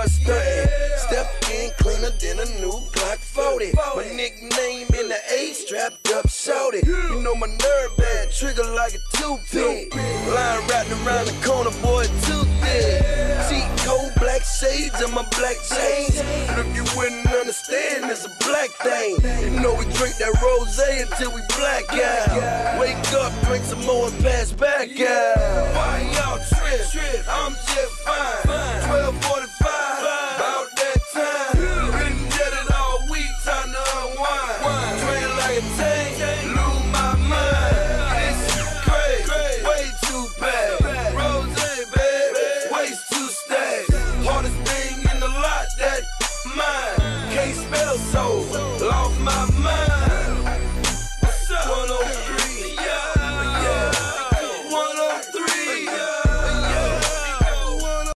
boy Yeah. Step in cleaner than a new Glock 40. My nickname in the A strapped up, shouted. You know my nerve bad, trigger like a toothpick. Line riding around the corner, boy, too thick. Cheat cold black shades and my black chains. But if you wouldn't understand, it's a black thing. You know we drink that rose until we black out. Wake up, drink some more and pass back out. Why y'all trip? I'm just fine. Twelve.